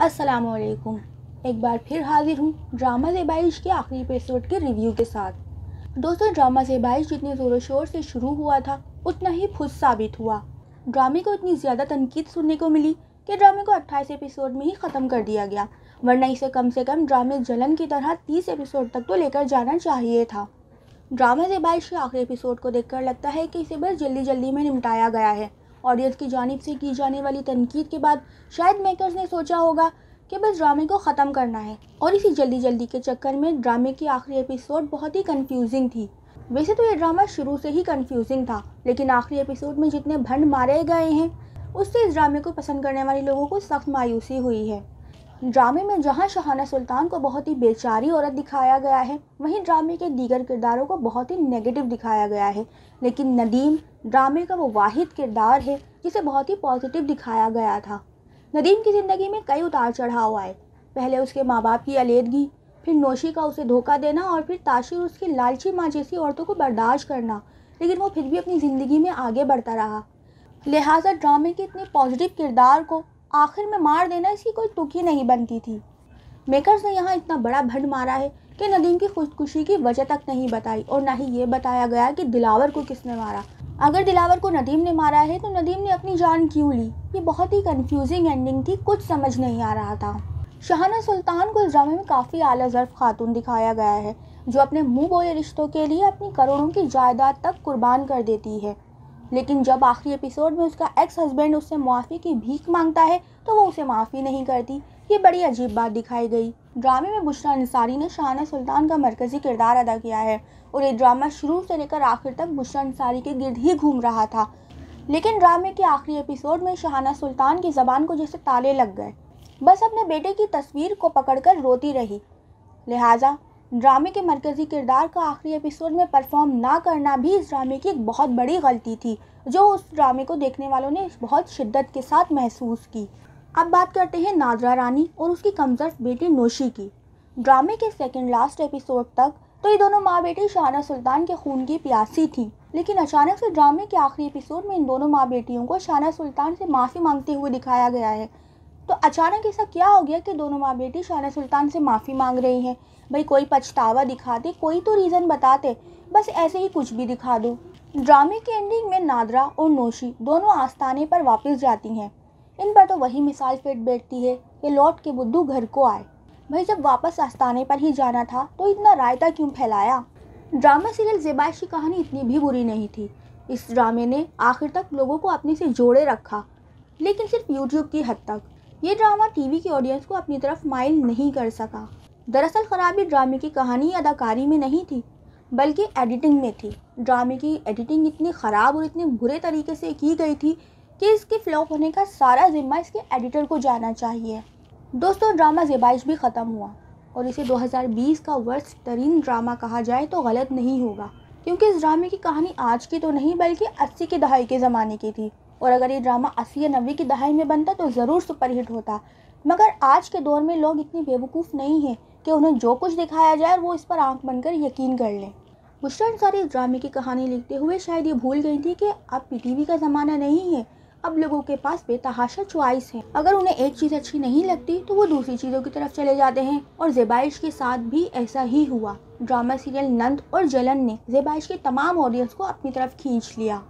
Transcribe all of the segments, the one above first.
असलकुम एक बार फिर हाजिर हूँ ड्रामा से बारिश के आखिरी एपिसोड के रिव्यू के साथ। दोस्तों, ड्रामा से बारिश जितने ज़ोरों शोर से शुरू हुआ था, उतना ही फुस साबित हुआ। ड्रामे को इतनी ज़्यादा तनकीद सुनने को मिली कि ड्रामे को अट्ठाईस एपिसोड में ही ख़त्म कर दिया गया, वरना इसे कम से कम ड्रामे जलन की तरह तीस एपिसोड तक तो लेकर जाना चाहिए था। ड्रामा से बारिश के आखिरी एपिसोड को देखकर लगता है कि इसे बस जल्दी जल्दी में निपटाया गया है। ऑडियंस की जानब से की जाने वाली तनकीद के बाद शायद मेकर्स ने सोचा होगा कि बस ड्रामे को ख़त्म करना है। और इसी जल्दी जल्दी के चक्कर में ड्रामे की आखिरी एपिसोड बहुत ही कन्फ्यूजिंग थी। वैसे तो ये ड्रामा शुरू से ही कन्फ्यूजिंग था, लेकिन आखिरी एपिसोड में जितने भंड मारे गए हैं, उससे इस ड्रामे को पसंद करने वाले लोगों को सख्त मायूसी हुई है। ड्रामे में जहाँ शहाना सुल्तान को बहुत ही बेचारी औरत दिखाया गया है, वहीं ड्रामे के दीगर किरदारों को बहुत ही नेगेटिव दिखाया गया है। लेकिन नदीम, ड्रामे का वो वाहिद किरदार है, जिसे बहुत ही पॉजिटिव दिखाया गया था। नदीम की ज़िंदगी में कई उतार चढ़ाव आए। पहले उसके माँ बाप की अलीदगी, फिर नोशी का उसे धोखा देना और फिर ताशिर उसकी लालची माँ जैसी औरतों को बर्दाश्त करना, लेकिन वो फिर भी अपनी ज़िंदगी में आगे बढ़ता रहा। लिहाजा ड्रामे के इतने पॉजिटिव किरदार को आखिर में मार देना इसकी कोई तुकी नहीं बनती थी। मेकर्स ने यहाँ इतना बड़ा भंड मारा है कि नदीम की खुदकुशी की वजह तक नहीं बताई और ना ही ये बताया गया कि दिलावर को किसने मारा। अगर दिलावर को नदीम ने मारा है तो नदीम ने अपनी जान क्यों ली? ये बहुत ही कंफ्यूजिंग एंडिंग थी, कुछ समझ नहीं आ रहा था। शहाना सुल्तान को इस ड्रामे में काफ़ी आला जर्फ खातून दिखाया गया है, जो अपने मुँह बोले रिश्तों के लिए अपनी करोड़ों की जायदाद तक कुर्बान कर देती है। लेकिन जब आखिरी एपिसोड में उसका एक्स हस्बैंड उससे मुआफ़ी की भीख माँगता है तो वो उसे माफ़ी नहीं करती। ये बड़ी अजीब बात दिखाई गई। ड्रामे में बुशरा अंसारी ने शाहाना सुल्तान का मरकज़ी किरदार अदा किया है और ये ड्रामा शुरू से लेकर आखिर तक बुशरा अंसारी के गिर्द ही घूम रहा था। लेकिन ड्रामे के आखिरी एपिसोड में शाहाना सुल्तान की ज़बान को जैसे ताले लग गए। बस अपने बेटे की तस्वीर को पकड़कर रोती रही। लिहाजा ड्रामे के मरकज़ी किरदार का आखिरी एपिसोड में परफॉर्म ना करना भी इस ड्रामे की एक बहुत बड़ी गलती थी, जो उस ड्रामे को देखने वालों ने बहुत शिद्दत के साथ महसूस की। अब बात करते हैं नादरा रानी और उसकी कमज़ोर बेटी नोशी की। ड्रामे के सेकंड लास्ट एपिसोड तक तो ये दोनों माँ बेटी शाना सुल्तान के खून की प्यासी थी, लेकिन अचानक से ड्रामे के आखिरी एपिसोड में इन दोनों माँ बेटियों को शाना सुल्तान से माफ़ी मांगते हुए दिखाया गया है। तो अचानक ऐसा क्या हो गया कि दोनों माँ बेटी शाना सुल्तान से माफ़ी मांग रही हैं? भाई, कोई पछतावा दिखाते, कोई तो रीज़न बताते। बस ऐसे ही कुछ भी दिखा दो। ड्रामे की एंडिंग में नादरा और नोशी दोनों आस्थाने पर वापस जाती हैं। इन पर तो वही मिसाल फिट बैठती है कि लौट के बुद्धू घर को आए। भाई, जब वापस आस्थाने पर ही जाना था तो इतना रायता क्यों फैलाया? ड्रामा सीरियल जेबाइश की कहानी इतनी भी बुरी नहीं थी। इस ड्रामे ने आखिर तक लोगों को अपने से जोड़े रखा, लेकिन सिर्फ़ यूट्यूब की हद तक। ये ड्रामा टीवी की ऑडियंस को अपनी तरफ़ माइल नहीं कर सका। दरअसल खराबी ड्रामे की कहानी अदाकारी में नहीं थी, बल्कि एडिटिंग में थी। ड्रामे की एडिटिंग इतनी ख़राब और इतने बुरे तरीके से की गई थी कि इसके फ्लॉप होने का सारा जिम्मा इसके एडिटर को जाना चाहिए। दोस्तों ड्रामा जेबाइश भी ख़त्म हुआ और इसे 2020 का वर्स्ट तरीन ड्रामा कहा जाए तो गलत नहीं होगा, क्योंकि इस ड्रामे की कहानी आज की तो नहीं, बल्कि 80 के दहाई के ज़माने की थी। और अगर ये ड्रामा अस्सी या नब्बे की दहाई में बनता तो ज़रूर सुपरहिट होता। मगर आज के दौर में लोग इतने बेवकूफ़ नहीं हैं कि उन्हें जो कुछ दिखाया जाए वो इस पर आँख बनकर यकीन कर लें। बुशरा अंसारी इस ड्रामे की कहानी लिखते हुए शायद ये भूल गई थी कि अब पीटीवी का ज़माना नहीं है, अब लोगों के पास बेतहाशा च्वाइस है। अगर उन्हें एक चीज़ अच्छी नहीं लगती तो वो दूसरी चीज़ों की तरफ़ चले जाते हैं और जेबाइश के साथ भी ऐसा ही हुआ। ड्रामा सीरियल नंद और जलन ने जेबाइश के तमाम ऑडियंस को अपनी तरफ़ खींच लिया।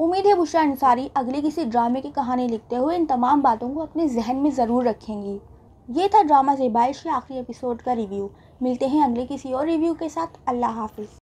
उम्मीद है बुशरा अंसारी अगले किसी ड्रामे की कहानी लिखते हुए इन तमाम बातों को अपने जहन में ज़रूर रखेंगी। ये था ड्रामा जेबाइश के आखिरी एपिसोड का रिव्यू मिलते हैं अगले किसी और रिव्यू के साथ। अल्लाह हाफिज़।